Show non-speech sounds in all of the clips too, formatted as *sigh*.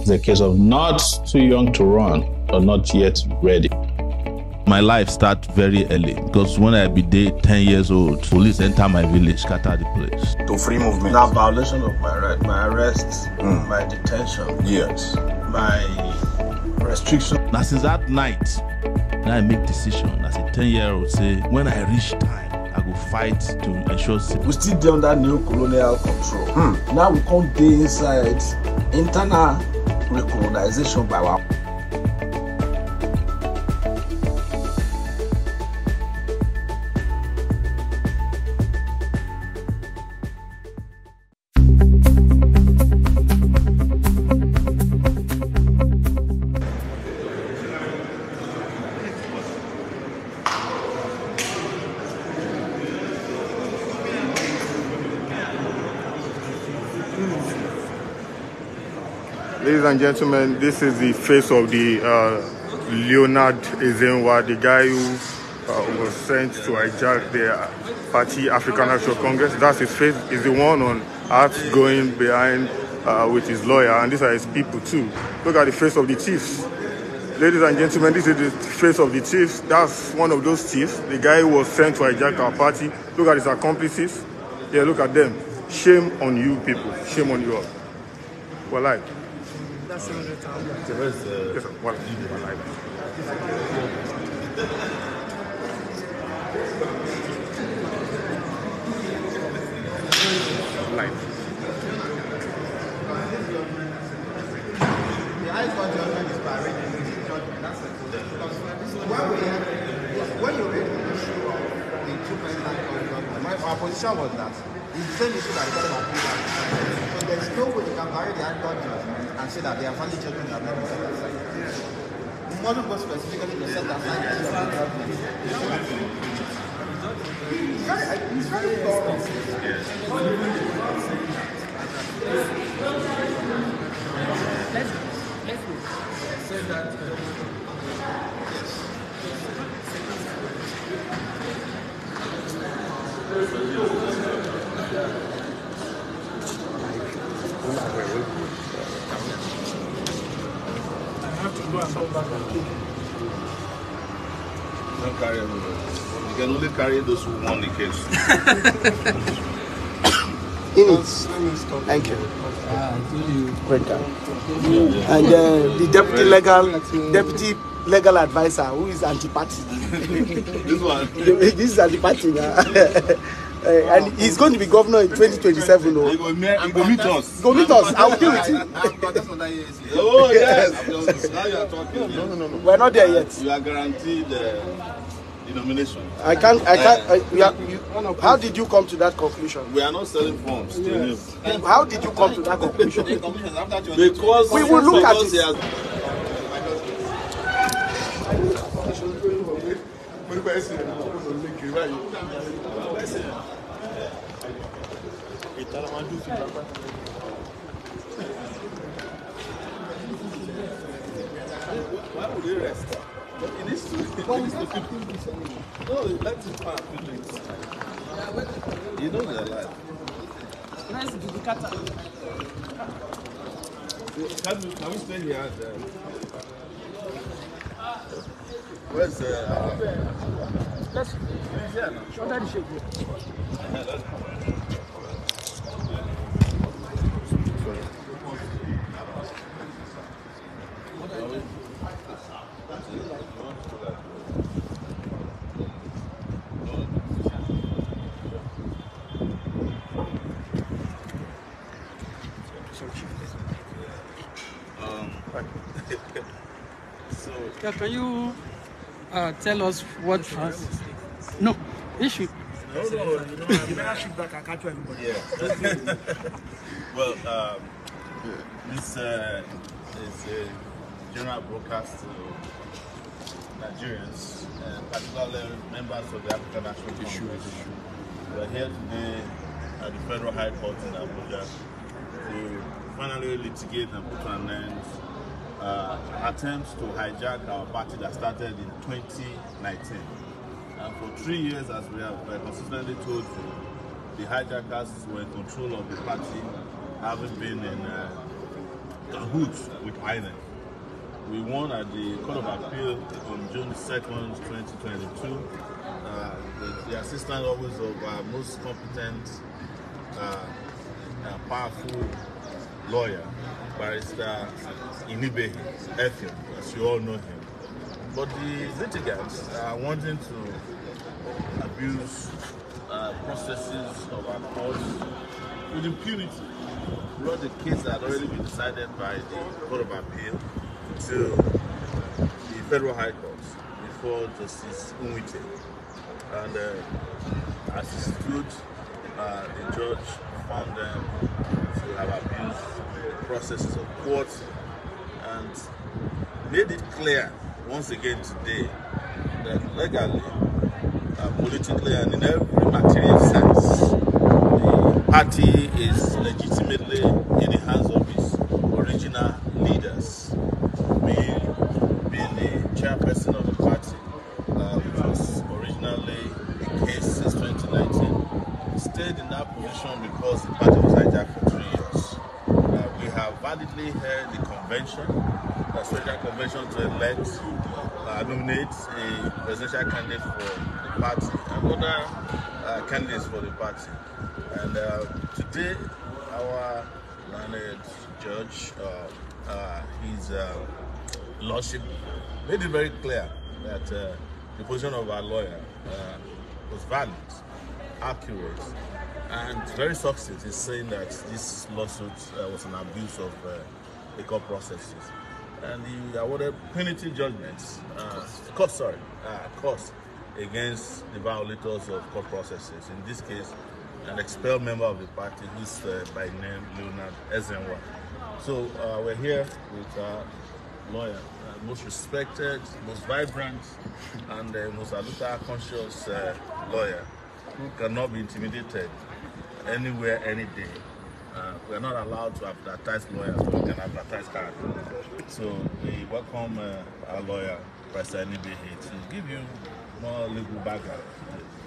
It's a case of not too young to run or not yet ready. My life start very early because when I be there 10 years old, police enter my village, scatter the place. To free movement. Now violation of my right, my arrest, mm. my detention, yes, my restriction. Now since that night, now I make decision as a 10 year old say when I reach time, I go fight to ensure safety. We still dey under new colonial control. Hmm. Now we come dey inside internal recolonization by our and gentlemen, this is the face of the uh, Leonard Ezenwa, the guy who uh, was sent to hijack the party African Action Congress. That's his face. Is the one on art going behind uh, with his lawyer, and these are his people too. Look at the face of the chiefs. Ladies and gentlemen, this is the face of the chiefs. That's one of those chiefs. The guy who was sent to hijack our party. Look at his accomplices. Yeah, look at them. Shame on you people. Shame on you all. Well, like. That's uh, yes, sir. Well, well, like. The High Court judgment is the. That's when you read the issue of the our position was that the same issue that the appeal. So there's no way they can carry the Court judgment and say that they are only children that are not been set aside. The model God specifically the set aside to have It's very, it's very important. Carry everybody. You can only carry those who won the case. *laughs* in it. Thank you. Great guy. And uh, the deputy legal deputy legal advisor who is anti-party. *laughs* this one. *laughs* this is anti-party now. Uh, and he's going to be governor in 2027. Oh. He go, meet, he meet us. Go meet us. I will deal with him. Oh, yes. now you are talking. No, no, no, no. We're not there yet. You are guaranteed uh, the nomination. I can't. I can't. Eh. I, we are, you, how did you come to that conclusion? We are not selling forms to him. Eh, how did you come to that conclusion? Because we will look at it. Why would he rest? What is the 15 percent? No, that is part of the You know they're alive. Nice to the cutter. Can we, can we stay here? And, uh, where's the... Uh, Let's... Where's here now? Show can you uh, tell us what? no, issue. No, no, no. You better shoot back. Yeah. well, um, this uh, is a general broadcast to Nigerians, and particularly members of the African Action Congress. We are here today at the Federal High Court in Abuja to finally litigate and put an end uh, attempts to hijack our party that started in 2019. And for three years, as we have uh, consistently told you, the hijackers were in control of the party, having been in uh, cahoots with INEC. We won at the Court of Appeal on June 2nd, 2022. Uh, the, the assistant always of our most competent, uh, powerful lawyer, Barrister Inibehe Effiong, as you all know him. But the litigants are wanting to abuse uh, processes of our courts with impunity. Brought the case that had already been decided by the Court of Appeal to the Federal High Court before Justice Nwite. And uh, as it stood, uh, the judge found them to have abused the processes of courts and made it clear once again today that legally, uh, politically, and in every material sense, the party is uh, nominate a presidential candidate for the party and other uh, candidates for the party. And uh, today, our learned judge, uh, uh, his uh, lordship, made it very clear that the position of our lawyer was valid, accurate, and very succinct in saying that this lawsuit was an abuse of the court processes. And he awarded punitive judgments, uh, court, sorry, uh, against the violators of court processes. In this case, an expelled member of the party who's uh, by name Leonard Ezenwa. So uh, we're here with our lawyer, uh, most respected, most vibrant, and uh, most Aluta conscious lawyer who cannot be intimidated anywhere, any day. We're not allowed to advertise lawyers, but we can advertise cards. So we welcome uh, our lawyer, Barrister Inibehe, to give you more legal background.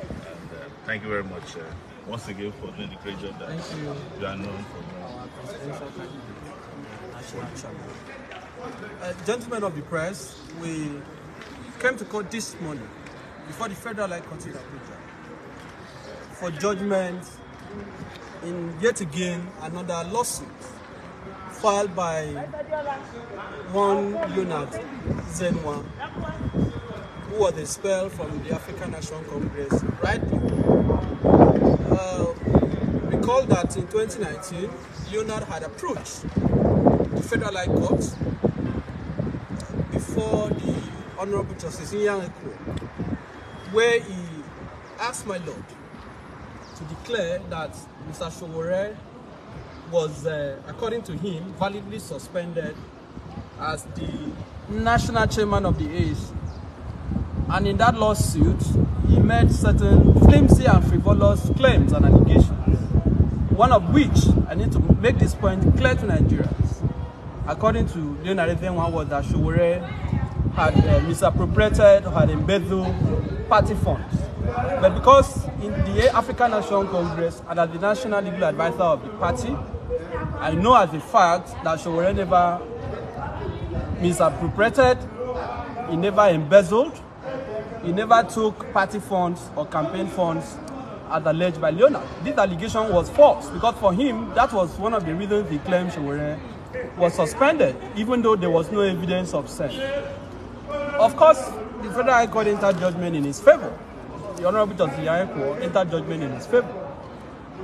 And uh, thank you very much uh, once again for doing the great job that Thank you. you are known for. doing. our presidential candidate, national chairman. Uh, gentlemen of the press, we came to court this morning before the Federal High Court in Abuja for judgment in yet again another lawsuit filed by one Leonard Zenwa, who was expelled from the African Action Congress right? Uh, recall that in 2019, Leonard had approached the Federal High Court before the Honorable Justice Ekwo, where he asked my lord to declare that Mr. Sowore was, uh, according to him, validly suspended as the national chairman of the AAC. And in that lawsuit, he made certain flimsy and frivolous claims and allegations. One of which, I need to make this point clear to Nigerians, according to the Leonard one was that Sowore had uh, misappropriated or had embezzled party funds. But because in the African National Congress and as the national legal advisor of the party, I know as a fact that Showore never misappropriated, he never embezzled, he never took party funds or campaign funds as alleged by Leonard. This allegation was false because for him, that was one of the reasons he claimed Showore was suspended, even though there was no evidence of sin. Of course, the Federal High Court entered judgment in his favor. The Honorable Justice Yanko entered judgment in his favor.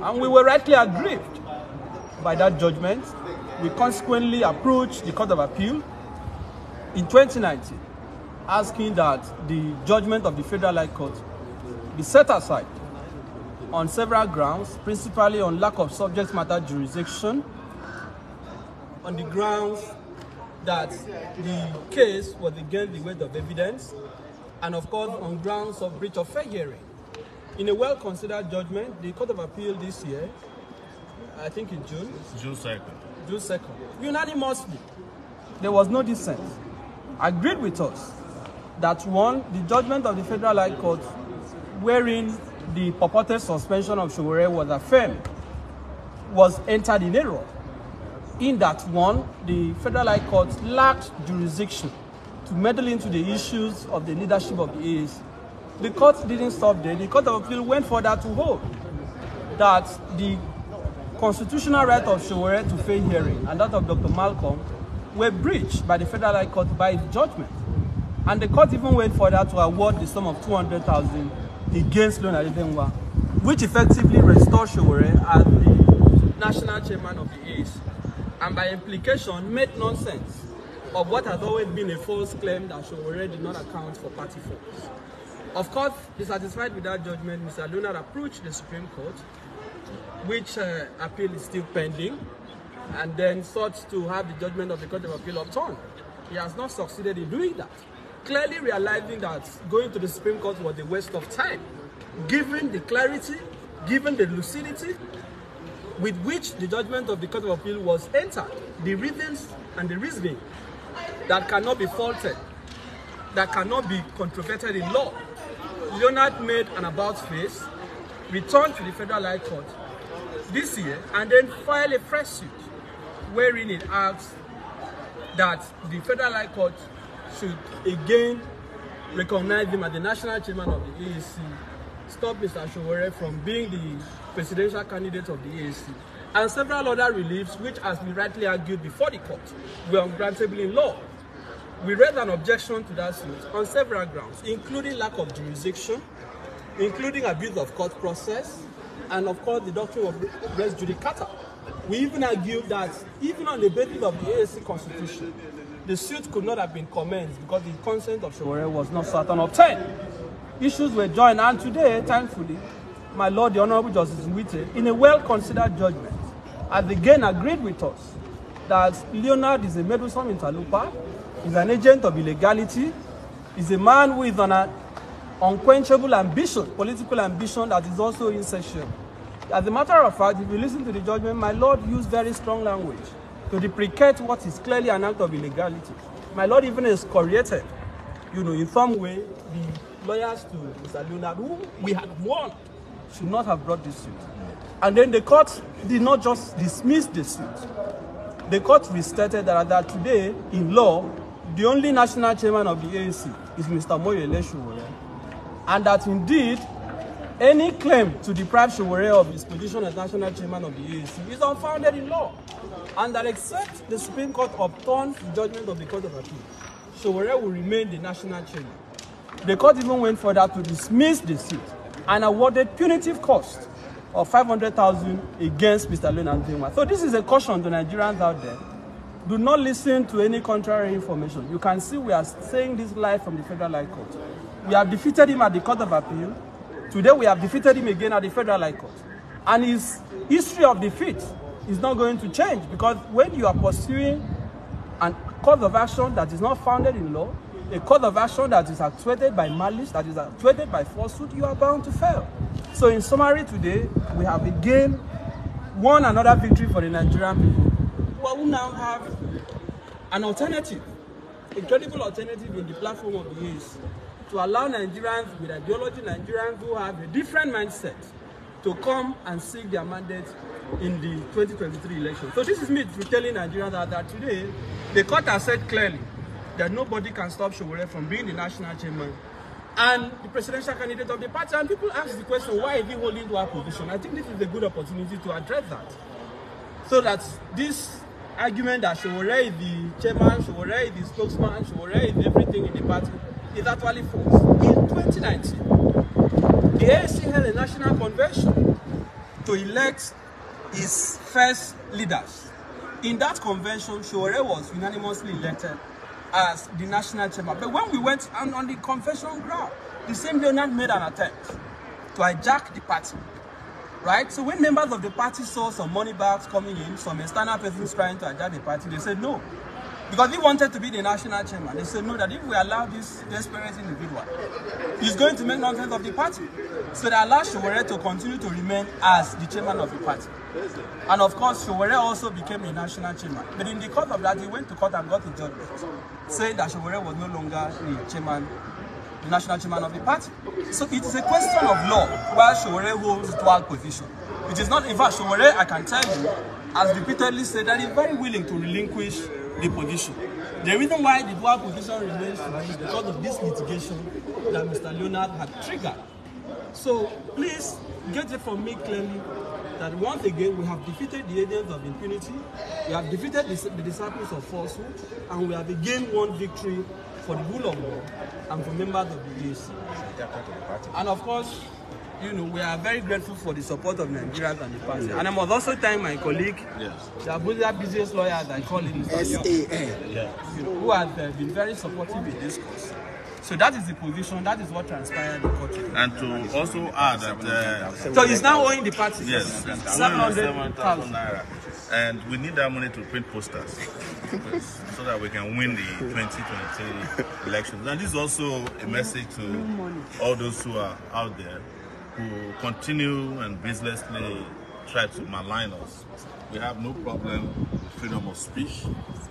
And we were rightly aggrieved by that judgment. We consequently approached the Court of Appeal in 2019, asking that the judgment of the Federal High Court be set aside on several grounds, principally on lack of subject matter jurisdiction, on the grounds that the case was against the weight of evidence, and of course on grounds of breach of fair hearing. In a well-considered judgment, the Court of Appeal this year, I think in June, June 2nd. June 2nd, unanimously, there was no dissent, agreed with us that one, the judgment of the Federal High Court, wherein the purported suspension of Sowore was affirmed, was entered in error. in that one, the Federal High Court lacked jurisdiction to meddle into the issues of the leadership of the AAC. The court didn't stop there. The Court of Appeal went further to hold that the constitutional right of Showore to fair hearing and that of Dr. Malcolm were breached by the Federal High Court by its judgment. And the court even went further to award the sum of 200,000 against Leonard Edenwa, which effectively restored Showore as the national chairman of the AAC, and by implication made nonsense of what has always been a false claim that Sowore did not account for party funds. Of course, dissatisfied with that judgment, Mr. Leonard approached the Supreme Court, which uh, appeal is still pending, and then sought to have the judgment of the Court of Appeal overturned. He has not succeeded in doing that, clearly realizing that going to the Supreme Court was a waste of time, given the clarity, given the lucidity with which the judgment of the Court of Appeal was entered, the reasons and the reasoning that cannot be faulted, that cannot be controverted in law. Leonard made an about face, returned to the Federal High Court this year, and then filed a fresh suit wherein it asks that the Federal High Court should again recognize him as the national chairman of the AAC, stop Mr. Showore from being the presidential candidate of the AAC, and several other reliefs which, as we rightly argued before the court, were ungrantable in law. We raised an objection to that suit on several grounds, including lack of jurisdiction, including abuse of court process, and of course the doctrine of res judicata. We even argued that even on the basis of the AAC constitution, the suit could not have been commenced because the consent of Showore was not certain obtained. Issues were joined, and today, thankfully, my Lord, the Honorable Justice Nwite, in a well-considered judgment, has again agreed with us that Leonard is a meddlesome interloper, is an agent of illegality, is a man with an uh, unquenchable ambition, political ambition that is also insatiable. As a matter of fact, if you listen to the judgment, my Lord used very strong language to deprecate what is clearly an act of illegality. My Lord even excoriated, you know, in some way, the lawyers to Mr. Leonard, who we had warned should not have brought this suit. And then the court did not just dismiss the suit. The court restated that, that today, in law, the only national chairman of the ANC is Mr. Moyele Showore. And that indeed, any claim to deprive Showore of his position as national chairman of the ANC is unfounded in law. And that except the Supreme Court upturns the judgment of the Court of Appeal, Showore will remain the national chairman. The court even went further to dismiss the suit and awarded punitive cost of 500,000 against Mr. Leonard Ntima. So this is a caution to Nigerians out there. Do not listen to any contrary information. You can see we are saying this live from the Federal High Court. We have defeated him at the Court of Appeal. Today we have defeated him again at the Federal High Court. And his history of defeat is not going to change because when you are pursuing a course of action that is not founded in law, a course of action that is actuated by malice, that is actuated by falsehood, you are bound to fail. So in summary today, we have again won another victory for the Nigerian people. But we now have an alternative, a credible alternative in the platform of the AAC to allow Nigerians with ideology, Nigerians who have a different mindset, to come and seek their mandate in the 2023 election. So this is me telling Nigerians that, that today, the court has said clearly that nobody can stop Showore from being the national chairman and the presidential candidate of the party. And people ask the question, why is he holding to our position? I think this is a good opportunity to address that. So that this argument that Showore is the chairman, Showore is the spokesman, Showore is everything in the party is actually false. In 2019, the ANC held a national convention to elect its first leaders. In that convention, Showore was unanimously elected as the national chairman. But when we went on, on the confession ground, the same Leonard made an attempt to hijack the party. Right? So when members of the party saw some money bags coming in, some external persons trying to hijack the party, they said no. Because he wanted to be the national chairman. They said no, that if we allow this desperate individual, he's going to make nonsense of the party. So they allowed Showore to continue to remain as the chairman of the party. And of course, Showore also became a national chairman. But in the course of that, he went to court and got a judgment saying that Showore was no longer the chairman, the national chairman of the party. So it is a question of law while Showore holds dual position. It is not, in fact, Showore, I can tell you, has repeatedly said that he's very willing to relinquish the position. The reason why the dual position remains is because of this litigation that Mr. Leonard had triggered. So please get it from me clearly that once again we have defeated the agents of impunity, we have defeated the disciples of falsehood, and we have again won victory for the rule of law and for members of the DAC. And of course, you know, we are very grateful for the support of Nigerians and the party. And I must also thank my colleague, Yes. the Abuja business lawyer, as I call him, S-A-N. you know, who has uh, been very supportive in this cause. So that is the position, that is what transpired in court. And to also add that uh, So he's now owing the party. Yes, 700,000. 700,000 naira. And we need that money to print posters *laughs* so that we can win the 2023 elections. And this is also a message to all those who are out there who continue and baselessly try to malign us. We have no problem with freedom of speech,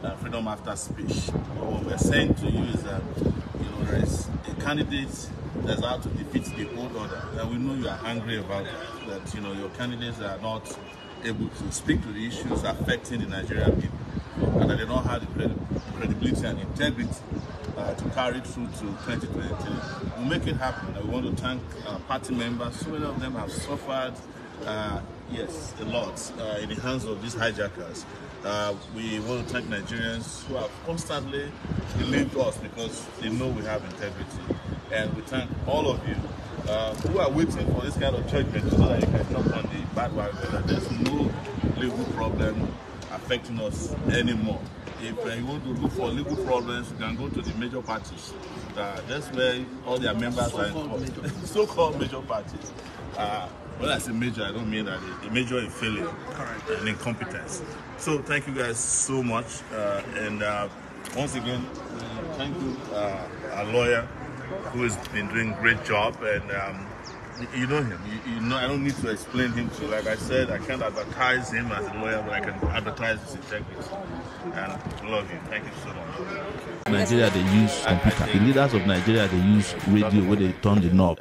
uh, freedom after speech. But what we're saying to you is that you know there is a candidate that's out to defeat the old order, and we know you are angry about it. That you know your candidates are not able to speak to the issues affecting the Nigerian people, and that they don't have the credi- credibility and integrity uh, to carry through to 2023. We'll make it happen. We want to thank uh, party members. So many of them have suffered, uh, yes, a lot uh, in the hands of these hijackers. Uh, we want to thank Nigerians who have constantly believed us because they know we have integrity. And we thank all of you uh, who are waiting for this kind of judgment so that you can jump on the bad wagon. That there's no legal problem affecting us anymore. If uh, you want to look for legal problems, you can go to the major parties. Uh, that's where all their members are involved. *laughs* So-called major parties. Uh, when I say major, I don't mean that a major in failure and incompetence. So thank you guys so much. Uh, and uh, once again, uh, thank you, uh, our lawyer, who has been doing great job. And um, you know him. You, you know, I don't need to explain him to. Like I said, I can't advertise him as a lawyer, but I can advertise his integrity. And love you. Thank you so much. Nigeria they use computer. The leaders of Nigeria they use radio where they turn the knob.